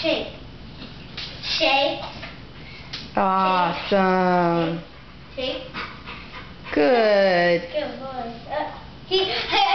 Shake. Shake. Awesome. Shake. Good. Good boy. Uh, he, hey.